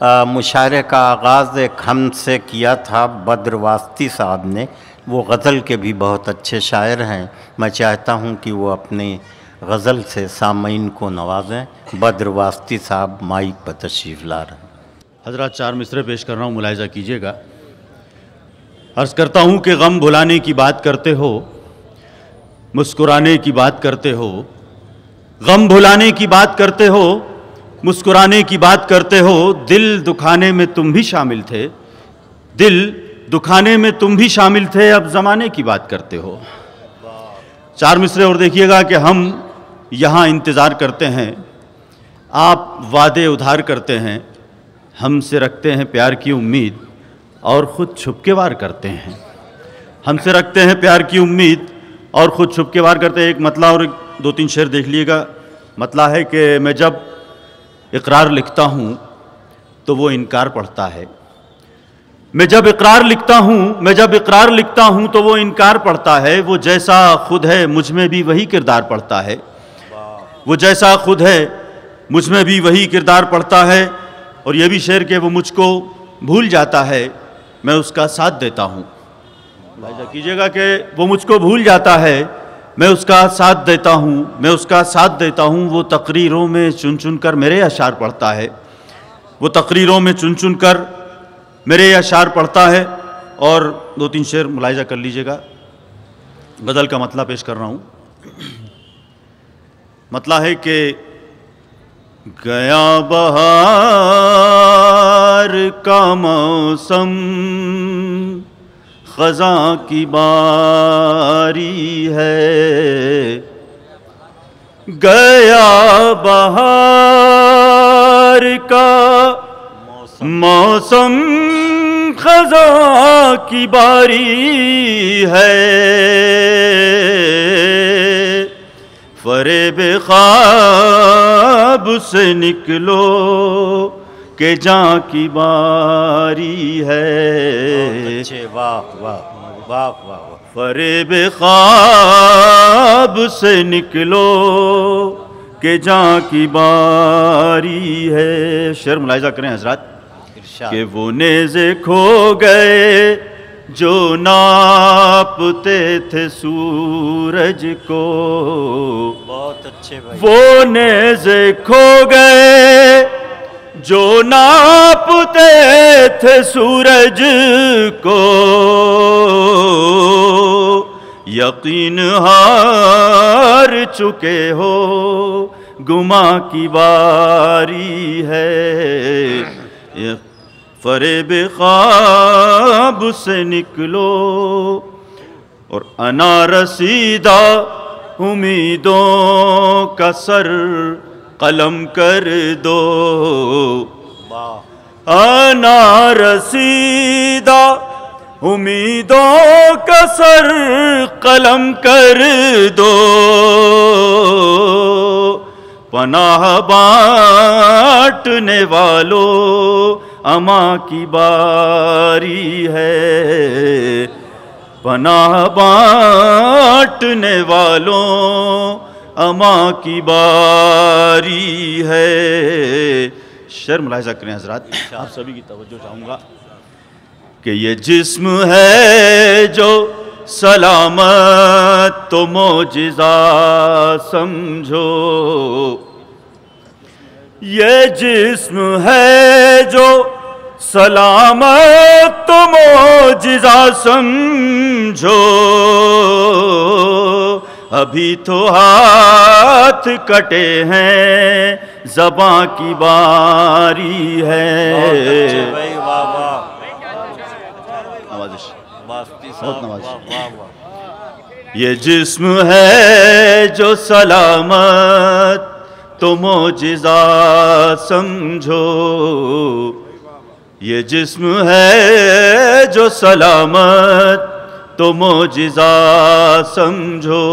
आ, मुशायरे का आगाज़ एक हम से किया था बद्रवास्ती साहब ने। वो गज़ल के भी बहुत अच्छे शायर हैं। मैं चाहता हूँ कि वो अपनी गज़ल से सामीन को नवाजें। बद्रवास्ती साहब माइक पर तशरीफ़ ला रहे हैं। हज़रत चार मिसरे पेश कर रहा हूँ मुलायजा कीजिएगा। अर्ज़ करता हूँ कि गम भुलाने की बात करते हो मुस्कुराने की बात करते हो गम भुलाने की बात करते हो मुस्कुराने की बात करते हो, दिल दुखाने में तुम भी शामिल थे। दिल दुखाने में तुम भी शामिल थे, अब ज़माने की बात करते हो। चार मिसरे, और देखिएगा कि हम यहाँ इंतज़ार करते हैं। आप वादे उधार करते हैं, हमसे रखते हैं प्यार की उम्मीद, और ख़ुद छुप के वार करते हैं। हमसे रखते हैं प्यार की उम्मीद, और ख़ुद छुप के वार करते हैं। एक मतला और एक दो तीन शेर देख लीजिएगा। मतला है कि मैं जब इकरार लिखता हूँ तो वो इनकार पढ़ता है। मैं जब इकरार लिखता हूँ, मैं जब इकरार लिखता हूँ तो वो इनकार पढ़ता है। वो जैसा खुद है, मुझमें भी वही किरदार पढ़ता है। वो जैसा खुद है, मुझमें भी वही किरदार पढ़ता है। और ये भी शेर के, वो मुझको भूल जाता है। मैं उसका साथ देता हूँ। कीजिएगा कि वो मुझको भूल जाता है। मैं उसका साथ देता हूँ, मैं उसका साथ देता हूँ, वो तकरीरों में चुन चुन कर मेरे अशार पढ़ता है। वो तकरीरों में चुन चुन कर मेरे अशार पढ़ता है और दो तीन शेर मुलायजा कर लीजिएगा। गज़ल का मतला पेश कर रहा हूँ। मतला है कि गया बहार का मौसम खजा की बारी है। गया बहार का मौसम खजा की बारी है। फरेब ख्वाब से निकलो के जा की बारी है। वाह वाह वाह वाह फरेब ख्वाब से निकलो के जा की बारी है। शेर मुलायजा करें हज़रत कि वो नेज़े खो गए जो नापते थे सूरज को। बहुत अच्छे भाई। वो नेज़े खो गए जो नापते थे सूरज को, यकीन हार चुके हो, गुमा की बारी है। ये फरेब ख्वाब से निकलो और अना रसीदा उम्मीदों का सर कलम कर दो। वाह। अना रसीदा उम्मीदों का सर कलम कर दो। पनाह बांटने वालों अमा की बारी है। पनाह बांटने वालों अमा की बारी है। शर्म मुलायजा करें हजरात। आप सभी की तवज्जो चाहूँगा कि ये जिस्म है जो सलामत तो मोजिजा समझो। ये जिस्म है जो सलामत तो मोजिजा समझो। अभी तो हाथ कटे हैं जबां की बारी है। भाई वाह वाह। नवाजिश। बहुत ये जिस्म है जो सलामत तो मोजिजा समझो। ये जिस्म है जो सलामत तो मोजिजा समझो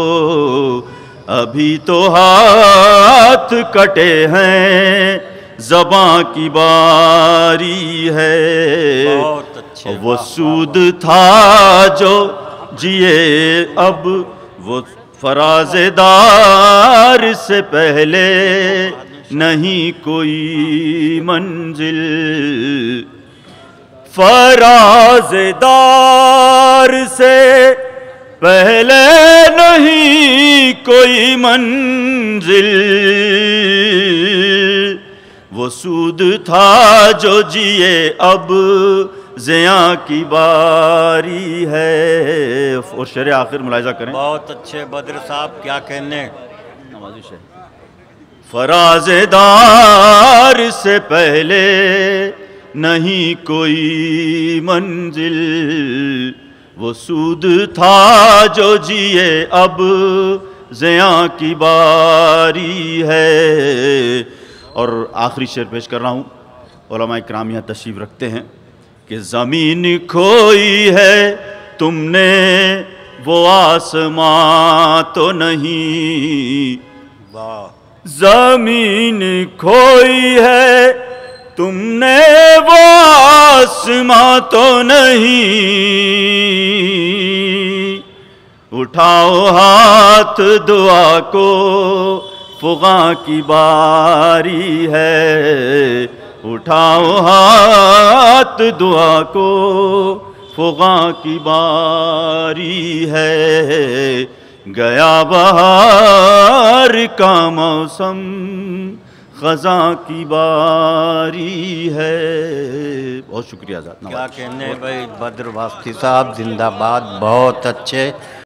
अभी तो हाथ कटे हैं जबां की बारी है। वो सूद था जो जिए अब वो फराजेदार से पहले नहीं कोई मंजिल। फराजदार से पहले नहीं कोई मंजिल। वो सूद था जो जिए अब जिया की बारी है। और शेर आखिर मुलायजा करें। बहुत अच्छे बद्र साहब क्या कहने? फराजदार से पहले नहीं कोई मंजिल। वो सूद था जो जिए अब जया की बारी है। और आखिरी शेर पेश कर रहा हूँ। ओलमा कराम यहाँ तशरीफ़ रखते हैं कि ज़मीन खोई है तुमने वो आसमां तो नहीं। वाह। ज़मीन खोई है तुमने वो आसमां तो नहीं। उठाओ हाथ दुआ को, फुगा की बारी है। उठाओ हाथ दुआ को, फुगा की बारी है। गया बहार का मौसम खजा की बारी है। बहुत शुक्रिया क्या कहने भाई? बद्र वास्ती साहब, जिंदाबाद, बहुत अच्छे।